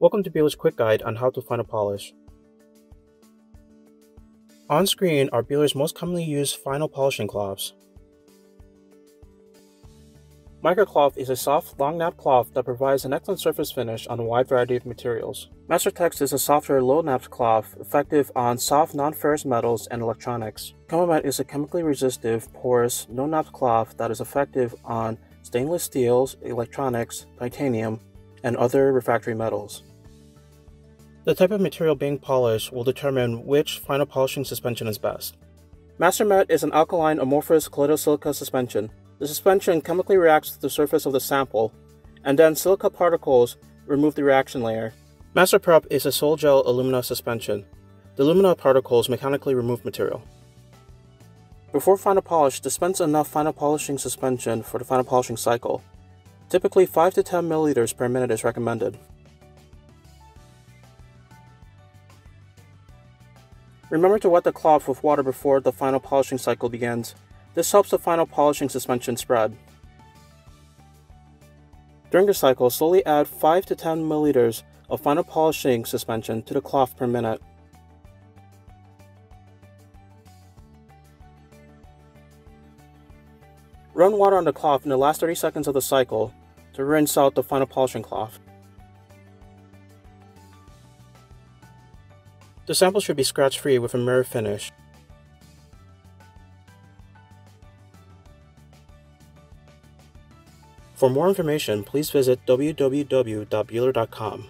Welcome to Buehler's quick guide on how to final polish. On screen are Buehler's most commonly used final polishing cloths. Microcloth is a soft, long nap cloth that provides an excellent surface finish on a wide variety of materials. Mastertex is a softer, low napped cloth, effective on soft, non-ferrous metals and electronics. ChemoMet is a chemically resistive, porous, no napped cloth that is effective on stainless steels, electronics, titanium, and other refractory metals. The type of material being polished will determine which final polishing suspension is best. MasterMet is an alkaline amorphous colloidal silica suspension. The suspension chemically reacts to the surface of the sample, and then silica particles remove the reaction layer. MasterPrep is a sol-gel alumina suspension. The alumina particles mechanically remove material. Before final polish, dispense enough final polishing suspension for the final polishing cycle. Typically 5 to 10 milliliters per minute is recommended. Remember to wet the cloth with water before the final polishing cycle begins. This helps the final polishing suspension spread. During the cycle, slowly add 5 to 10 milliliters of final polishing suspension to the cloth per minute. Run water on the cloth in the last 30 seconds of the cycle to rinse out the final polishing cloth. The sample should be scratch free with a mirror finish. For more information, please visit www.buehler.com.